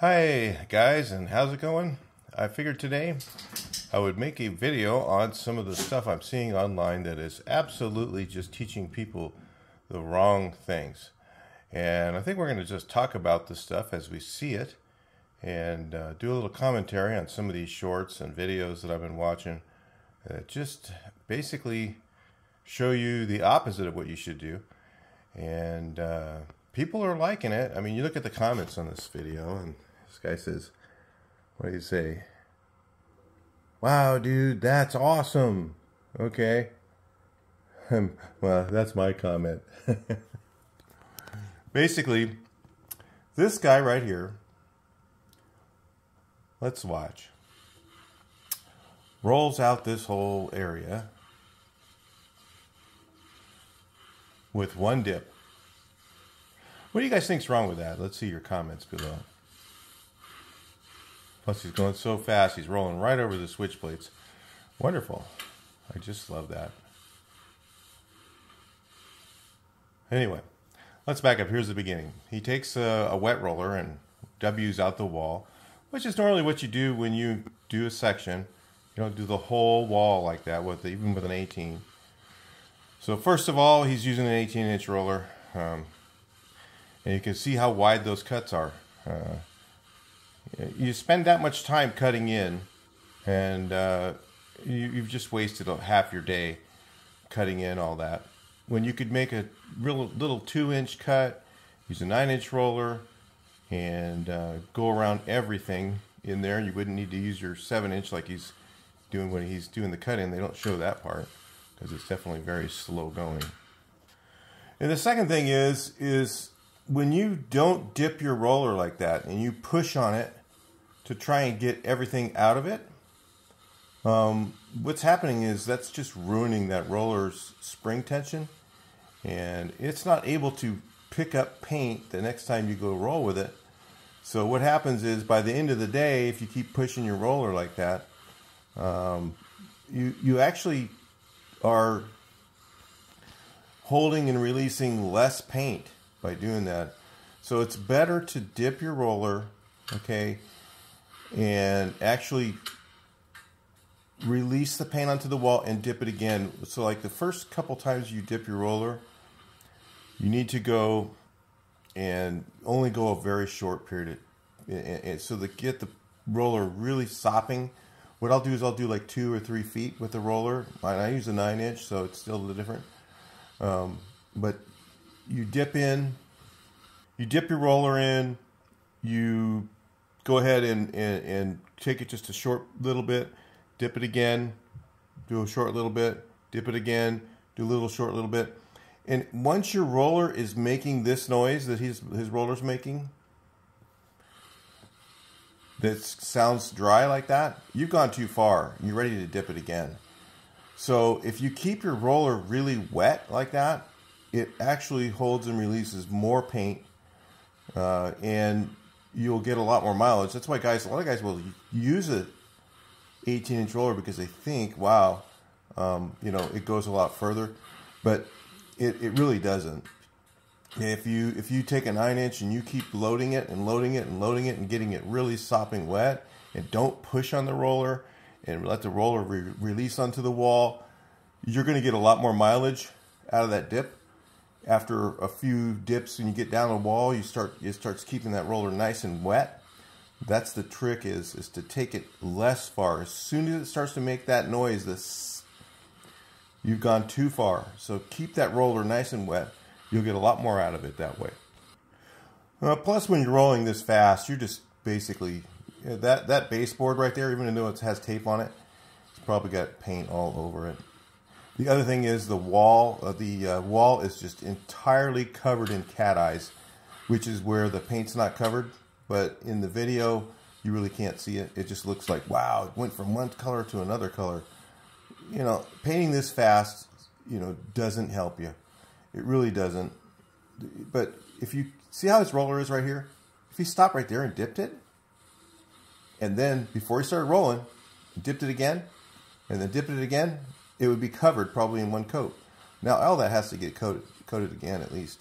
Hi guys, and how's it going? I figured today I would make a video on some of the stuff I'm seeing online that is absolutely just teaching people the wrong things. And I think we're going to just talk about this stuff as we see it and uh, do a little commentary on some of these shorts and videos that I've been watching that just basically show you the opposite of what you should do. And uh, people are liking it. I mean, you look at the comments on this video and this guy says, what do you say? Wow, dude, that's awesome. Okay. well, that's my comment. Basically, this guy right here, let's watch, rolls out this whole area with one dip. What do you guys think's wrong with that? Let's see your comments below. Plus, he's going so fast, he's rolling right over the switch plates. Wonderful. I just love that. Anyway, let's back up. Here's the beginning. He takes a, a wet roller and W's out the wall, which is normally what you do when you do a section. You don't do the whole wall like that, with even with an 18. So first of all, he's using an 18 inch roller. Um, and you can see how wide those cuts are. Uh, you spend that much time cutting in, and uh, you, have just wasted half your day cutting in all that. When you could make a real little two inch cut, use a nine inch roller, and uh, go around everything in there. You wouldn't need to use your seven inch like he's doing when he's doing the cut in. They don't show that part because it's definitely very slow going. And the second thing is is when you don't dip your roller like that and you push on it to try and get everything out of it, um, what's happening is that's just ruining that roller's spring tension and it's not able to pick up paint the next time you go roll with it. So what happens is by the end of the day, if you keep pushing your roller like that, um, you you actually are holding and releasing less paint by doing that. So it's better to dip your roller, okay, and actually release the paint onto the wall and dip it again. So like the first couple times you dip your roller, you need to go and only go a very short period. And, and so to get the roller really sopping, what I'll do is I'll do like two or three feet with the roller. I use a nine inch, so it's still a little different. Um, but you dip in, you dip your roller in, you go ahead and, and, and take it just a short little bit, dip it again, do a short little bit, dip it again, do a little short little bit. And once your roller is making this noise that his, his roller's making, that sounds dry like that, you've gone too far. You're ready to dip it again. So if you keep your roller really wet like that, it actually holds and releases more paint, uh, and you'll get a lot more mileage. That's why guys, a lot of guys will use a 18 inch roller because they think, wow, um, you know, it goes a lot further, but it, it really doesn't. If you if you take a nine inch and you keep loading it and loading it and loading it and getting it really sopping wet, and don't push on the roller and let the roller re release onto the wall, you're going to get a lot more mileage out of that dip after a few dips and you get down the wall, you start it starts keeping that roller nice and wet. That's the trick is is to take it less far. As soon as it starts to make that noise, this you've gone too far. So keep that roller nice and wet. You'll get a lot more out of it that way. Uh, plus, when you're rolling this fast, you're just basically that that baseboard right there, even though it has tape on it, it's probably got paint all over it. The other thing is the wall. Uh, the uh, wall is just entirely covered in cat eyes, which is where the paint's not covered. But in the video, you really can't see it. It just looks like wow, it went from one color to another color. You know, painting this fast, you know, doesn't help you. It really doesn't. But if you see how this roller is right here, if he stopped right there and dipped it, and then before he started rolling, dipped it again, and then dipped it again, it would be covered probably in one coat. Now all that has to get coated, coated again at least.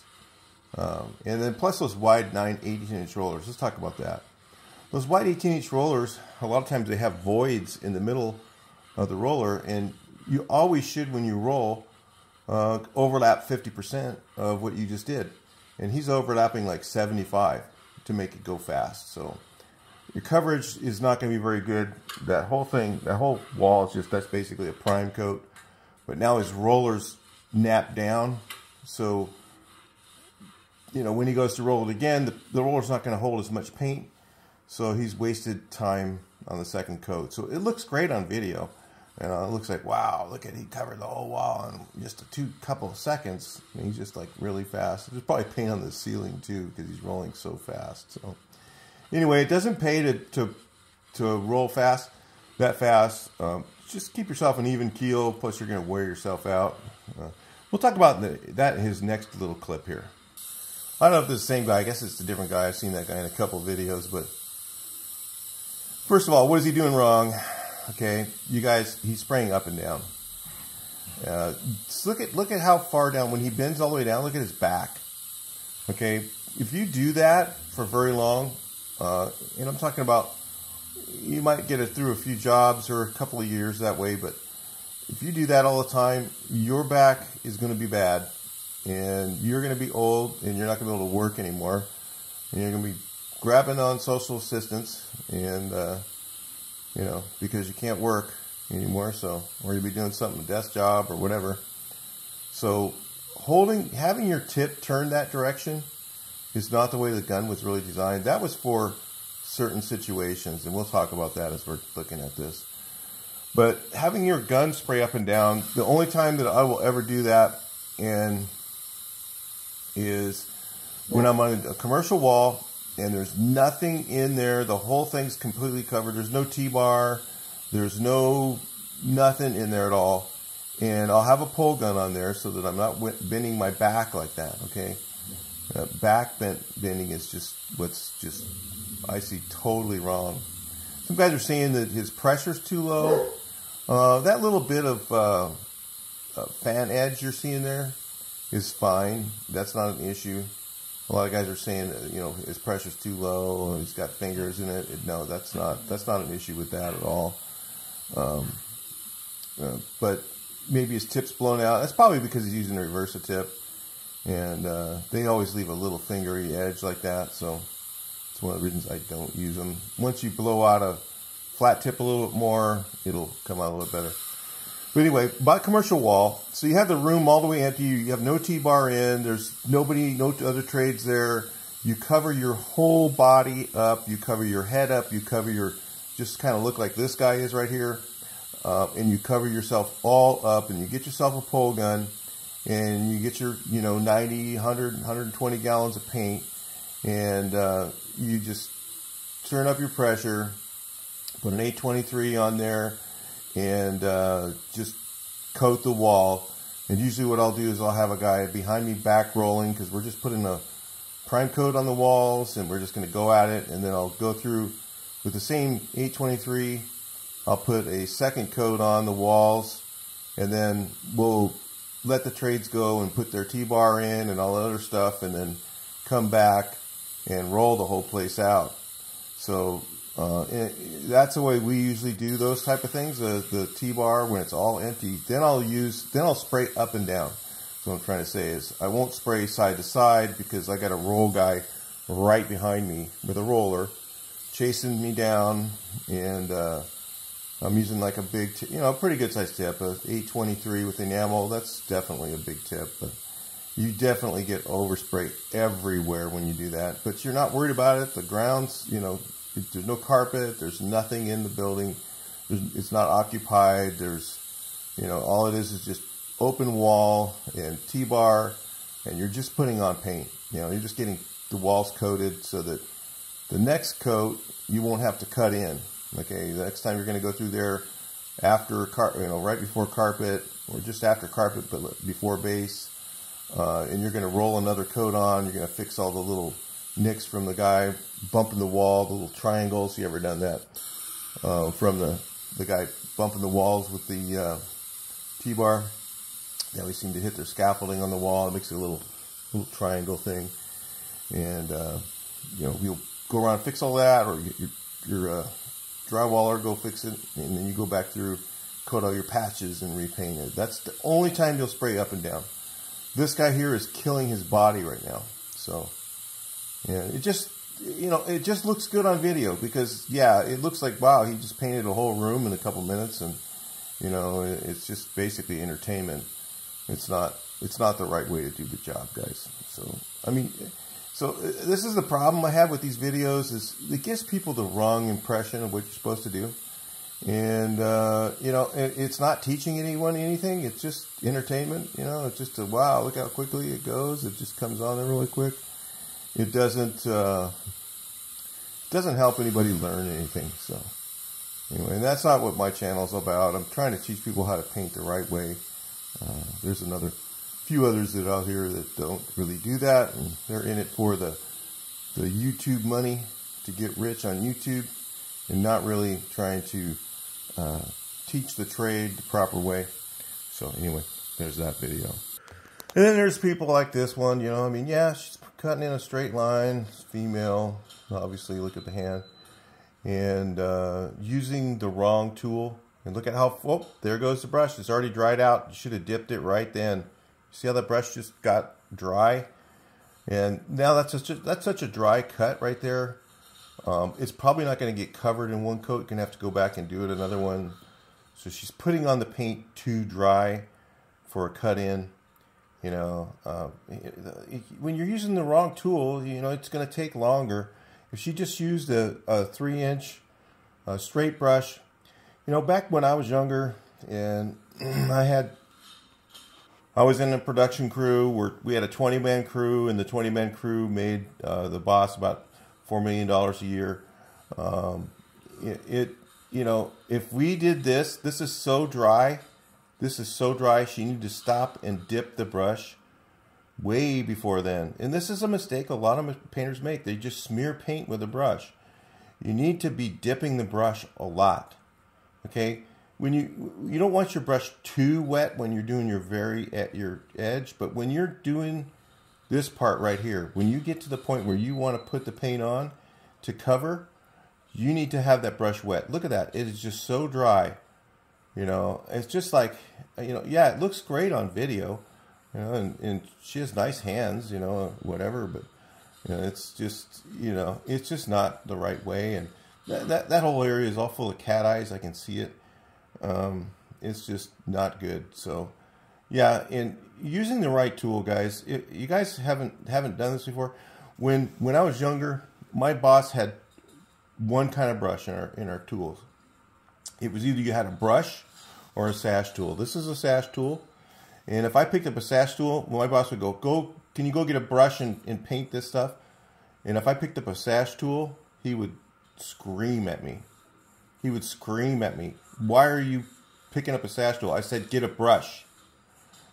Um, and then plus those wide 9, 18 inch rollers. Let's talk about that. Those wide 18 inch rollers, a lot of times they have voids in the middle of the roller, and you always should, when you roll, uh, overlap 50% of what you just did. And he's overlapping like 75 to make it go fast. So your coverage is not going to be very good. That whole thing, that whole wall is just, that's basically a prime coat. But now his rollers nap down. So, you know, when he goes to roll it again, the, the roller's not going to hold as much paint. So he's wasted time on the second coat. So it looks great on video. And uh, it looks like, wow, look at he covered the whole wall in just a two couple of seconds. He's just like really fast. There's probably paint on the ceiling too because he's rolling so fast. So anyway, it doesn't pay to to, to roll fast, that fast. Um, just keep yourself an even keel. Plus, you're going to wear yourself out. Uh, we'll talk about the, that in his next little clip here. I don't know if it's the same guy. I guess it's a different guy. I've seen that guy in a couple videos, but first of all, what is he doing wrong? Okay, you guys, he's spraying up and down. Uh, look at look at how far down when he bends all the way down. Look at his back. Okay, if you do that for very long, uh, and I'm talking about, you might get it through a few jobs or a couple of years that way. But if you do that all the time, your back is going to be bad, and you're going to be old, and you're not going to be able to work anymore, and you're going to be grabbing on social assistance and. Uh, you know, because you can't work anymore. So, or you'll be doing something, a desk job or whatever. So, holding, having your tip turned that direction is not the way the gun was really designed. That was for certain situations, and we'll talk about that as we're looking at this. But having your gun spray up and down, the only time that I will ever do that and is when I'm on a commercial wall and there's nothing in there. The whole thing's completely covered. There's no T-bar. There's no nothing in there at all. And I'll have a pole gun on there so that I'm not bending my back like that. Okay, uh, back bent bending is just what's just I see totally wrong. Some guys are saying that his pressure's too low. Uh, that little bit of uh, uh fan edge you're seeing there is fine. That's not an issue a lot of guys are saying that, you know his pressure's too low, he's got fingers in it. No, that's not that's not an issue with that at all. Um, uh, but maybe his tip's blown out. That's probably because he's using a reversa tip, and uh, they always leave a little fingery edge like that. So it's one of the reasons I don't use them. Once you blow out a flat tip a little bit more, it'll come out a little better. But anyway, by commercial wall, so you have the room all the way empty. You have no T-bar in. There's nobody, no other trades there. You cover your whole body up. You cover your head up. You cover your, just kind of look like this guy is right here. Uh, and you cover yourself all up and you get yourself a pole gun and you get your, you know, 90, 100, 120 gallons of paint and uh, you just turn up your pressure, put an 823 on there, and uh, just coat the wall. And usually what I'll do is I'll have a guy behind me back rolling because we're just putting a prime coat on the walls and we're just going to go at it. And then I'll go through with the same 823. I'll put a second coat on the walls and then we'll let the trades go and put their T-bar in and all the other stuff and then come back and roll the whole place out. So uh, that's the way we usually do those type of things. The, the T-bar when it's all empty, then I'll use, then I'll spray up and down. So what I'm trying to say is I won't spray side to side because I got a roll guy right behind me with a roller chasing me down and uh, I'm using like a big, you know, a pretty good size tip, a 823 with enamel. That's definitely a big tip, but you definitely get overspray everywhere when you do that. But you're not worried about it. The ground's, you know, there's no carpet. There's nothing in the building. It's not occupied. There's, you know, all it is is just open wall and T-bar, and you're just putting on paint. You know, you're just getting the walls coated so that the next coat you won't have to cut in. Okay, the next time you're going to go through there after car, you know, right before carpet or just after carpet, but before base, uh, and you're going to roll another coat on. You're going to fix all the little nicks from the guy bumping the wall, the little triangles. You ever done that? Uh, from the the guy bumping the walls with the uh, T-bar. They always seem to hit their scaffolding on the wall. It makes a little little triangle thing. And uh, you know, we'll go around and fix all that, or you, your uh, drywaller, go fix it, and then you go back through, coat all your patches and repaint it. That's the only time you'll spray up and down. This guy here is killing his body right now. So, yeah, it just, you know, it just looks good on video because, yeah, it looks like, wow, he just painted a whole room in a couple minutes and, you know, it's just basically entertainment. It's not, it's not the right way to do the job, guys. So, I mean, so uh, this is the problem I have with these videos is it gives people the wrong impression of what you're supposed to do. And, uh, you know, it, it's not teaching anyone anything. It's just entertainment. You know, it's just a, wow, look how quickly it goes. It just comes on there really quick. It doesn't, uh, doesn't help anybody learn anything. So anyway, and that's not what my channel's about. I'm trying to teach people how to paint the right way. Uh, there's another few others that are out here that don't really do that, and they're in it for the the YouTube money to get rich on YouTube, and not really trying to uh, teach the trade the proper way. So anyway, there's that video. And then there's people like this one, you know, I mean, yeah, she's cutting in a straight line, female, obviously, look at the hand, and uh, using the wrong tool. And look at how, oh, there goes the brush. It's already dried out. You should have dipped it right then. See how the brush just got dry? And now that's just that's such a dry cut right there. Um, it's probably not going to get covered in one coat. Going to have to go back and do it another one. So she's putting on the paint too dry for a cut in. You know, uh, when you're using the wrong tool, you know, it's going to take longer. If she just used a, a three inch uh, straight brush, you know, back when I was younger and I had I was in a production crew where we had a 20 man crew, and the 20 man crew made uh, the boss about four million dollars a year. Um, it, it, you know, if we did this, this is so dry. This is so dry. She needed to stop and dip the brush way before then. And this is a mistake a lot of painters make. They just smear paint with a brush. You need to be dipping the brush a lot. Okay when you you don't want your brush too wet when you're doing your very at your edge, but when you're doing this part right here, when you get to the point where you want to put the paint on to cover, you need to have that brush wet. Look at that. It is just so dry. You know, it's just like, you know, yeah, it looks great on video, you know, and, and she has nice hands, you know, whatever, but, you know, it's just, you know, it's just not the right way. And that, that, that whole area is all full of cat eyes. I can see it. Um, it's just not good. So, yeah, and using the right tool, guys. It, you guys haven't haven't done this before. When when I was younger, my boss had one kind of brush in our in our tools. It was either you had a brush or a sash tool. This is a sash tool, and if I picked up a sash tool, my boss would go, "Go, can you go get a brush and, and paint this stuff?" And if I picked up a sash tool, he would scream at me. He would scream at me why are you picking up a sash tool? I said, get a brush.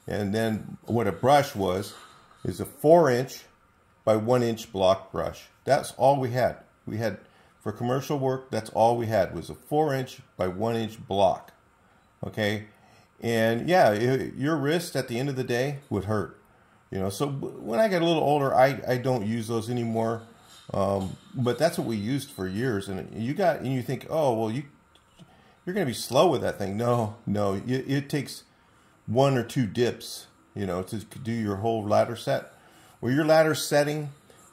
And then what a brush was is a four inch by one inch block brush. That's all we had. We had for commercial work. That's all we had was a four inch by one inch block. Okay, and yeah, it, your wrist at the end of the day would hurt. You know, so when I get a little older, I I don't use those anymore. Um, but that's what we used for years. And you got and you think, oh well, you you're going to be slow with that thing. No, no, it, it, takes one or two dips, you know, to do your whole ladder set. Where your ladder setting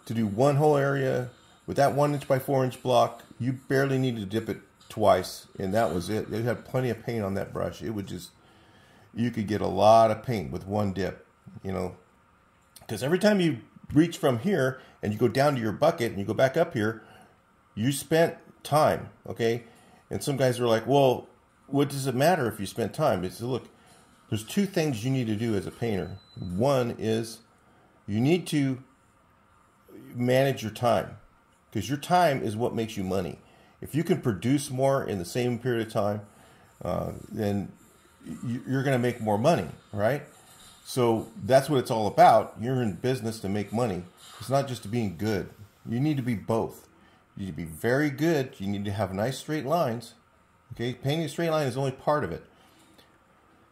to do one whole area with that one inch by four inch block, you barely needed to dip it twice, and that was it. You had plenty of paint on that brush. It would just, you could get a lot of paint with one dip, you know, because every time you reach from here and you go down to your bucket and you go back up here, you spent time, okay? And some guys are like, well, what does it matter if you spend time? It's look, there's two things you need to do as a painter. One is you need to manage your time because your time is what makes you money. If you can produce more in the same period of time, uh, then you're going to make more money, right? So that's what it's all about. You're in business to make money. It's not just being good. You need to be both. You need to be very good. You need to have nice straight lines. Okay, painting a straight line is only part of it.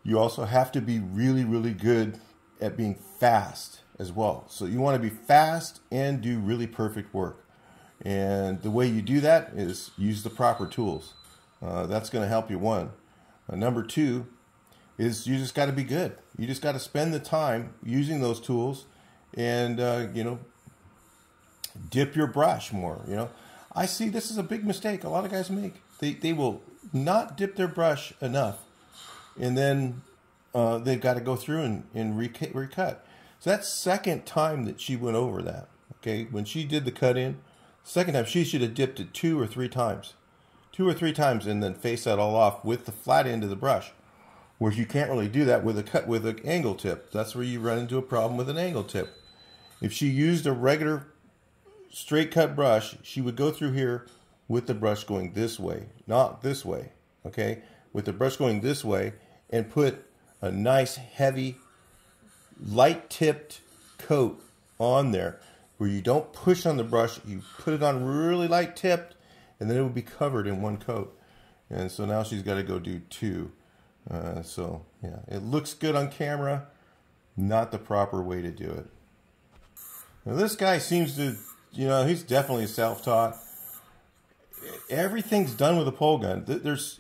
You also have to be really, really good at being fast as well. So you want to be fast and do really perfect work. And the way you do that is use the proper tools. Uh, that's going to help you, one. Uh, number two is you just got to be good. You just got to spend the time using those tools and, uh, you know, dip your brush more. You know, I see this is a big mistake a lot of guys make. They, they will not dip their brush enough and then uh, they've got to go through and, and recut. So that's second time that she went over that. Okay, when she did the cut in, second time she should have dipped it two or three times, two or three times, and then face that all off with the flat end of the brush. Whereas you can't really do that with a cut with an angle tip. That's where you run into a problem with an angle tip. If she used a regular straight cut brush, she would go through here with the brush going this way, not this way. Okay, with the brush going this way, and put a nice heavy light tipped coat on there where you don't push on the brush, you put it on really light tipped, and then it will be covered in one coat. And so now she's got to go do two. Uh, so yeah, it looks good on camera, not the proper way to do it. Now this guy seems to, you know, he's definitely self-taught. Everything's done with a pole gun. There's,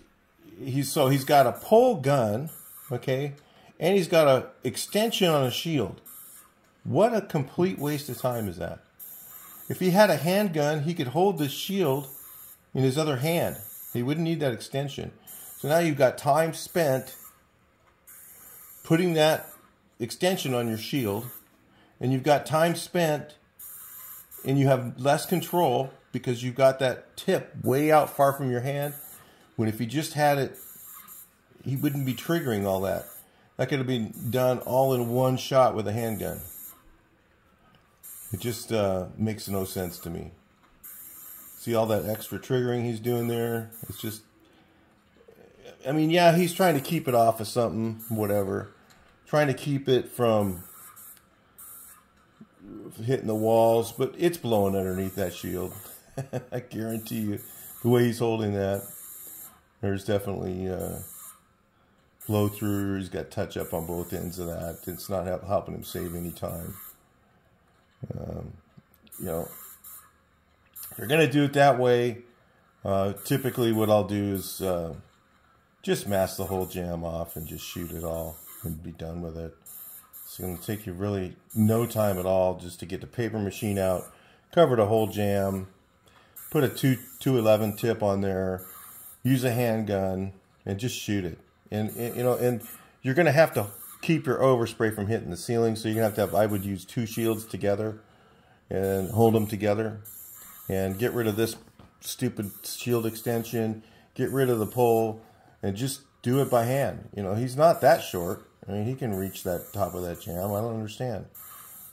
he's so he's got a pole gun, okay, and he's got a extension on a shield. What a complete waste of time is that? If he had a handgun, he could hold the shield in his other hand. He wouldn't need that extension. So now you've got time spent putting that extension on your shield, and you've got time spent and you have less control because you've got that tip way out far from your hand. When if he just had it, he wouldn't be triggering all that. That could have been done all in one shot with a handgun. It just uh, makes no sense to me. See all that extra triggering he's doing there? It's just, I mean, yeah, he's trying to keep it off of something, whatever. Trying to keep it from hitting the walls, but it's blowing underneath that shield. I guarantee you, the way he's holding that, there's definitely uh, flow through. He's got touch up on both ends of that. It's not helping him save any time. Um, you know, if you're going to do it that way, uh, typically what I'll do is uh, just mask the whole jamb off and just shoot it all and be done with it. It's going to take you really no time at all just to get the paper machine out, cover the whole jamb, put a 2 211 tip on there, use a handgun, and just shoot it and, and you know, and you're going to have to keep your overspray from hitting the ceiling. So you're going to have to have, I would use two shields together and hold them together and get rid of this stupid shield extension, get rid of the pole and just do it by hand. You know, he's not that short. I mean, he can reach that top of that jamb. I don't understand.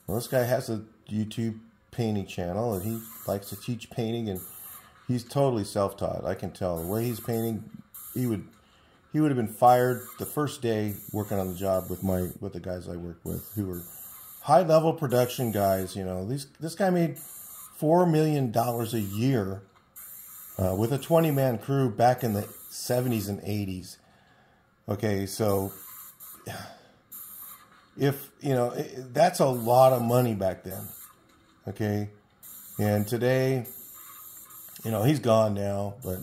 Well, this guy has a YouTube painting channel and he likes to teach painting and he's totally self-taught. I can tell the way he's painting, he would he would have been fired the first day working on the job with my with the guys I work with who were high level production guys. You know, these this guy made four million dollars a year uh, with a twenty man crew back in the seventies and eighties. Okay, so if you know that's a lot of money back then. Okay, and today, you know, he's gone now, but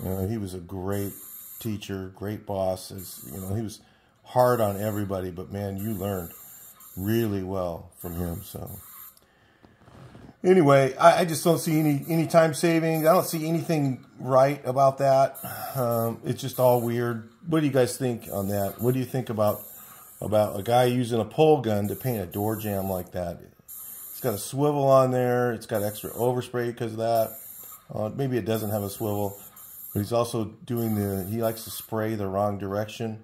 you know, he was a great teacher, great boss. As you know, he was hard on everybody, but man, you learned really well from him. So anyway, I, I just don't see any any time savings. I don't see anything right about that. Um, it's just all weird. What do you guys think on that? What do you think about about a guy using a pole gun to paint a door jamb like that? It's got a swivel on there. It's got extra overspray because of that. Uh, maybe it doesn't have a swivel. But he's also doing the, he likes to spray the wrong direction.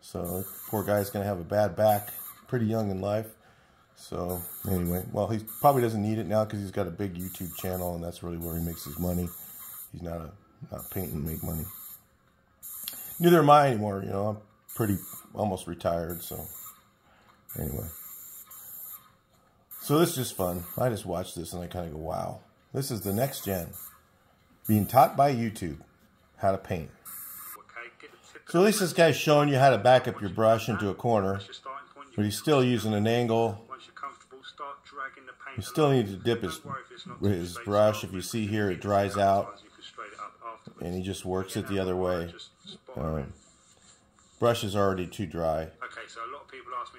So poor guy's going to have a bad back pretty young in life. So anyway, well, he probably doesn't need it now because he's got a big YouTube channel and that's really where he makes his money. He's not a not painting to make money. Neither am I anymore. You know, I'm pretty almost retired. So anyway, so this is just fun. I just watch this and I kind of go, wow, this is the next gen being taught by YouTube how to paint. So at least this guy's showing you how to back up your brush into a corner, but he's still using an angle. You still need to dip his, his brush. If you see here, it dries out. And he just works it the other way. Uh, brush is already too dry.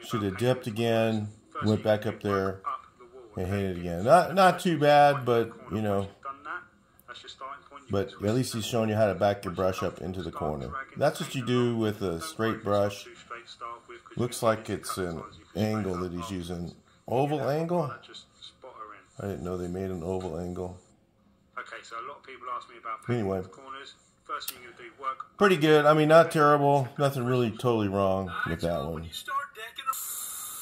Should have dipped again, went back up there, and hit it again. Not, not too bad, but, you know, but at least he's showing you how to back your brush up into the corner. That's what you do with a straight brush. Looks like it's an angle that he's using. Oval angle? I didn't know they made an oval angle. So a lot of people ask me about anyway. corners. First thing you do, work. Pretty good. I mean, not terrible. Nothing really totally wrong with that one.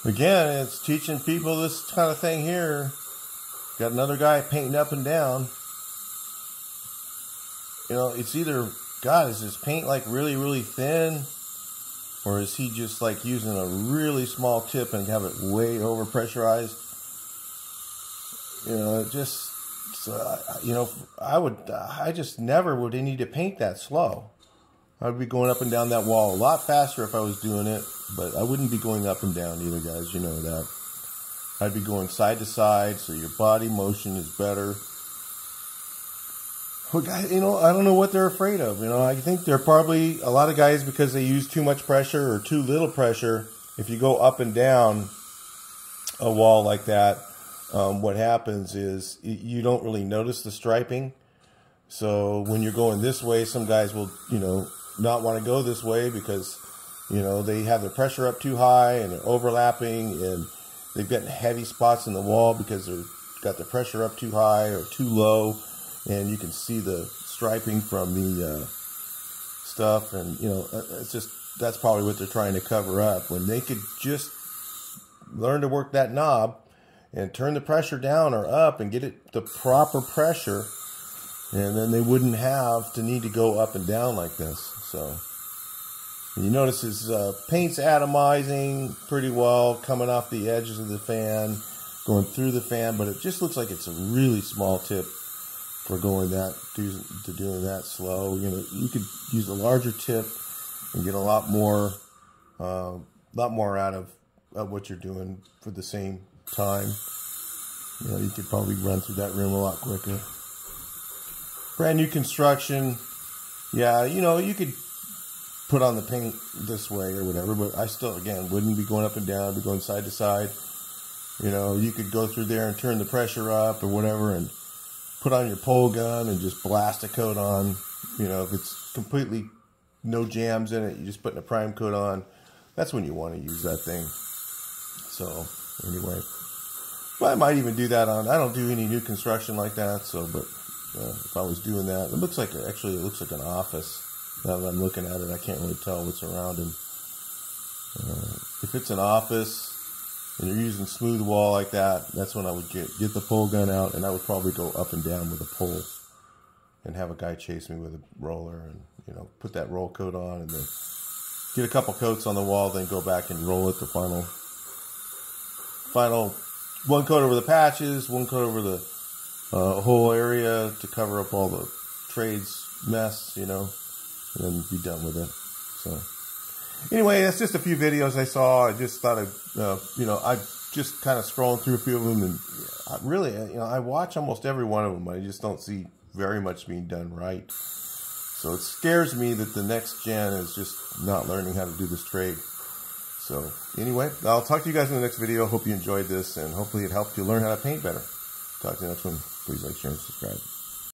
Again, it's teaching people this kind of thing here. Got another guy painting up and down. You know, it's either, God, is his paint like really, really thin? Or is he just like using a really small tip and have it way over pressurized? You know, it just, uh, you know, I would, I just never would need to paint that slow. I'd be going up and down that wall a lot faster if I was doing it, but I wouldn't be going up and down either, guys. You know that. I'd be going side to side so your body motion is better you know, I don't know what they're afraid of. You know, I think they're probably a lot of guys because they use too much pressure or too little pressure. If you go up and down a wall like that, um, what happens is you don't really notice the striping. So when you're going this way, some guys will, you know, not want to go this way because, you know, they have their pressure up too high and they're overlapping and they've got heavy spots in the wall because they've got the pressure up too high or too low and you can see the striping from the uh, stuff, and you know, uh, it's just that's probably what they're trying to cover up. When they could just learn to work that knob and turn the pressure down or up and get it the proper pressure, and then they wouldn't have to need to go up and down like this. So. You notice his uh, paint's atomizing pretty well, coming off the edges of the fan, going through the fan, but it just looks like it's a really small tip for going that to doing that slow. You know, you could use a larger tip and get a lot more, a uh, lot more out of, of what you're doing for the same time. You know, you could probably run through that room a lot quicker. Brand new construction. Yeah, you know, you could put on the paint this way or whatever, but I still, again, wouldn't be going up and down, be going side to side. You know, you could go through there and turn the pressure up or whatever and put on your pole gun and just blast a coat on. You know, if it's completely no jambs in it, you're just putting a prime coat on. That's when you want to use that thing. So anyway, well, I might even do that on. I don't do any new construction like that. So, but uh, if I was doing that, it looks like actually it looks like an office. Now that I'm looking at it, I can't really tell what's around him. Uh, if it's an office, and you're using smooth wall like that, that's when I would get get the pole gun out, and I would probably go up and down with a pole, and have a guy chase me with a roller, and you know put that roll coat on, and then get a couple coats on the wall, then go back and roll it the final final one coat over the patches, one coat over the uh, whole area to cover up all the trades mess, you know, and then be done with it. So anyway, that's just a few videos I saw. I just thought of, uh, you know, I just kind of scrolling through a few of them, and I really, you know, I watch almost every one of them. I just don't see very much being done right. So it scares me that the next gen is just not learning how to do this trade. So anyway, I'll talk to you guys in the next video. Hope you enjoyed this, and hopefully it helped you learn how to paint better. Talk to you next one. Please like, share, and subscribe.